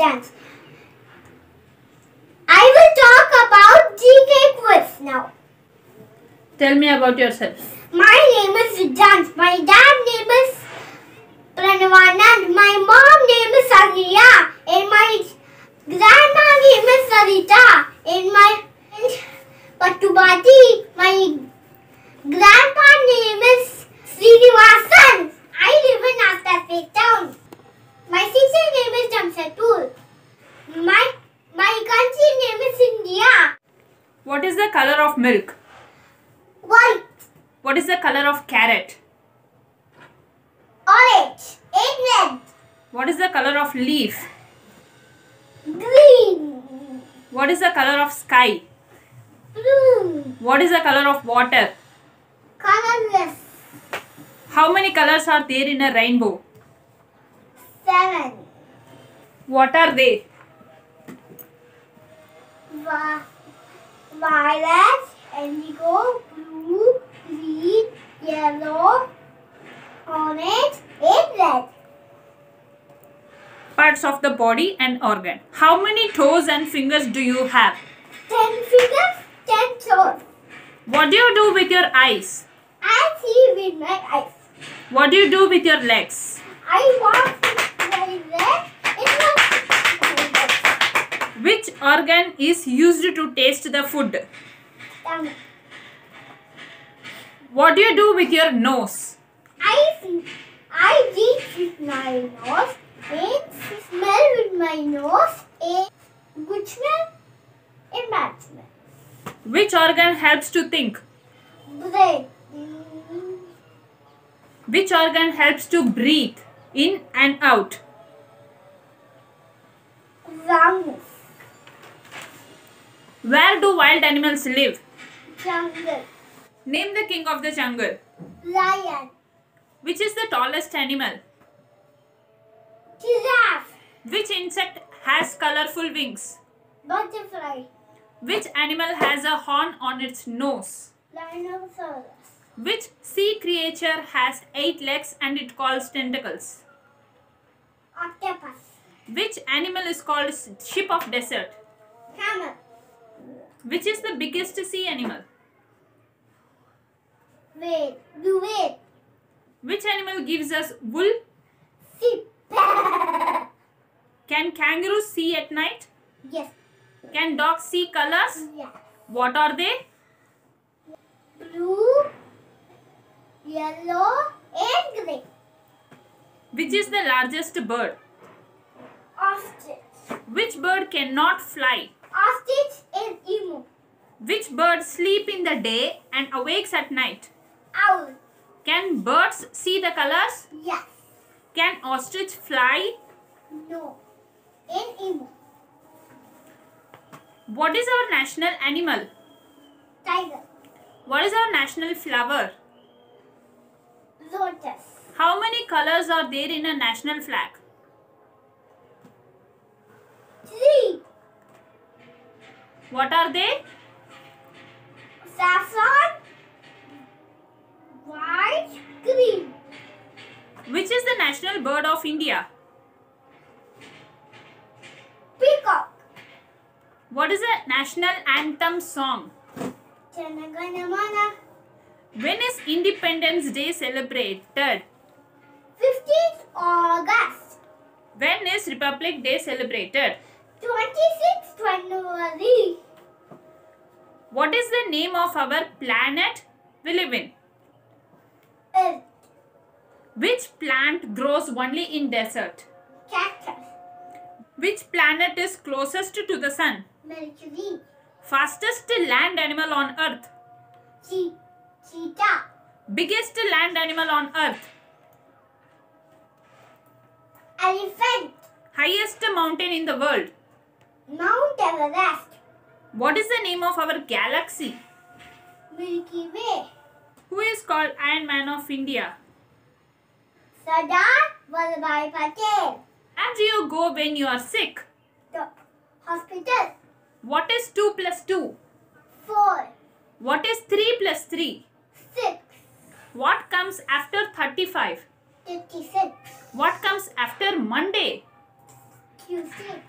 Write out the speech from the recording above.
dance. I will talk about GK quiz now. Tell me about yourself. My name is Vidyansh. My dad name is Pranavanand. My mom name is Agiya. And my grandma name is Sarita. And my Patubati. My grandpa name is Srinivasan. I live in Astaspe town. My sister name is Jamshedpur. My my country name is India. What is the color of milk? White, What is the color of carrot? orange, and red. What is the color of leaf? Green, What is the color of sky? blue, What is the color of water? colorless. How many colors are there in a rainbow? Seven. What are they? Vi- violet, indigo, blue, green, yellow, orange, and red. Parts of the body and organ. How many toes and fingers do you have? Ten fingers, ten toes. What do you do with your eyes? I see with my eyes. What do you do with your legs? I walk with my leg organ is used to taste the food? What do you do with your nose? I see. I breathe with my nose and smell with my nose and good smell and bad smell. Which organ helps to think? Brain. Which organ helps to breathe in and out? Lungs. Where do wild animals live? Jungle. Name the king of the jungle. Lion. Which is the tallest animal? Giraffe. Which insect has colorful wings? Butterfly. Which animal has a horn on its nose? Rhinoceros. Which sea creature has eight legs and it calls tentacles? Octopus. Which animal is called ship of desert? Camel. Which is the biggest sea animal? Whale. Whale. Which animal gives us wool? Sheep. Can kangaroos see at night? yes. Can dogs see colors? Yeah. What are they? Blue. Yellow. And grey. Which is the largest bird? Ostrich. Which bird cannot fly? Ostrich and emu. Which bird sleep in the day and awakes at night? Owl. Can birds see the colors? Yes. Can ostrich fly? No. And emu. What is our national animal? Tiger. What is our national flower? Lotus. How many colors are there in a national flag? What are they? Saffron. White. Green. Which is the national bird of India? Peacock. What is the national anthem song? Janaganamana. When is Independence Day celebrated? 15th August. When is Republic Day celebrated? 26th January. What is the name of our planet we live in? Earth. Which plant grows only in desert? Cactus. Which planet is closest to the sun? Mercury. Fastest land animal on earth? Che- cheetah. Biggest land animal on earth? Elephant. Highest mountain in the world? Mount Everest. What is the name of our galaxy? Milky Way. Who is called Iron Man of India? Sardar Vallabhbhai Patel. Where do you go when you are sick? The hospital. What is 2 plus 2? 4. What is 3 plus 3? 6. What comes after 35? 56. What comes after Monday? Tuesday.